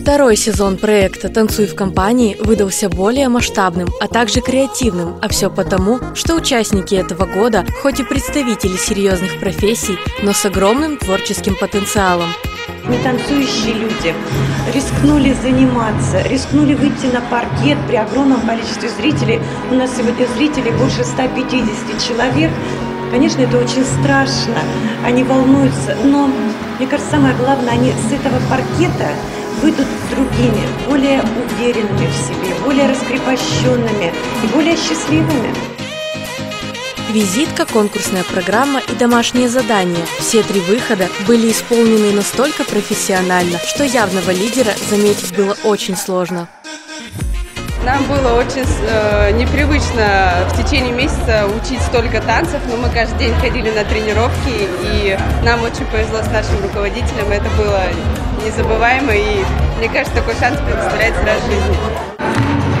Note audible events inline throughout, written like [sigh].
Второй сезон проекта «Танцуй в компании» выдался более масштабным, а также креативным, а все потому, что участники этого года, хоть и представители серьезных профессий, но с огромным творческим потенциалом. Не танцующие люди рискнули заниматься, рискнули выйти на паркет при огромном количестве зрителей. У нас сегодня зрителей больше 150 человек. Конечно, это очень страшно, они волнуются, но, мне кажется, самое главное, они с этого паркета выйдут другими, более уверенными в себе, более раскрепощенными и более счастливыми. Визитка, конкурсная программа и домашние задания. Все три выхода были исполнены настолько профессионально, что явного лидера заметить было очень сложно. Нам было очень э, непривычно в течение месяца учить столько танцев, но мы каждый день ходили на тренировки, и нам очень повезло с нашим руководителем. Это было незабываемо, и мне кажется, такой шанс предоставляется раз в жизни.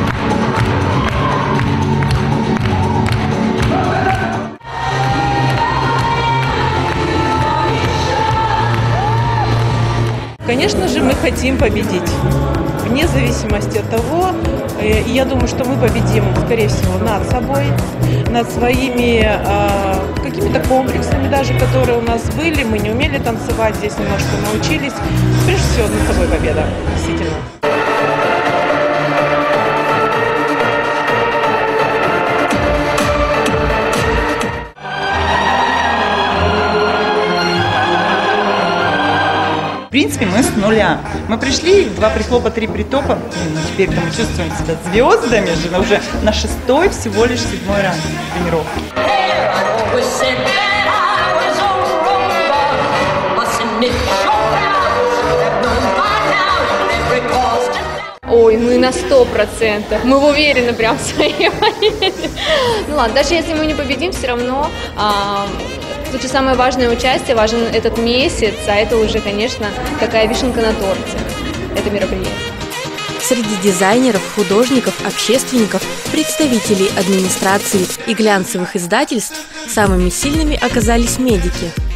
Конечно же, мы хотим победить. Вне зависимости от того, э, я думаю, что мы победим, скорее всего, над собой, над своими э, какими-то комплексами даже, которые у нас были. Мы не умели танцевать, здесь немножко научились. Прежде всего, над собой победа, действительно. В принципе, мы с нуля. Мы пришли, два прихлопа, три притопа. Блин, ну теперь мы чувствуем себя звездами же, уже на шестой всего лишь седьмой раз тренировки. Ой, мы на сто процентов. Мы уверены прям в своей. [laughs] Ну ладно, даже если мы не победим, все равно а, Тут же самое важное участие, важен этот месяц, а это уже, конечно, такая вишенка на торте, это мероприятие. Среди дизайнеров, художников, общественников, представителей администрации и глянцевых издательств самыми сильными оказались медики –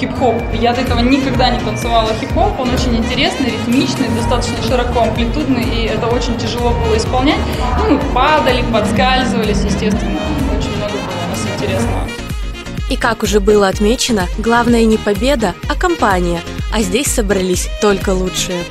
хип-хоп. Я до этого никогда не танцевала хип-хоп. Он очень интересный, ритмичный, достаточно широко амплитудный, и это очень тяжело было исполнять. Ну, мы падали, подскальзывались, естественно. Очень много было у нас интересного. И как уже было отмечено, главное не победа, а компания. А здесь собрались только лучшие.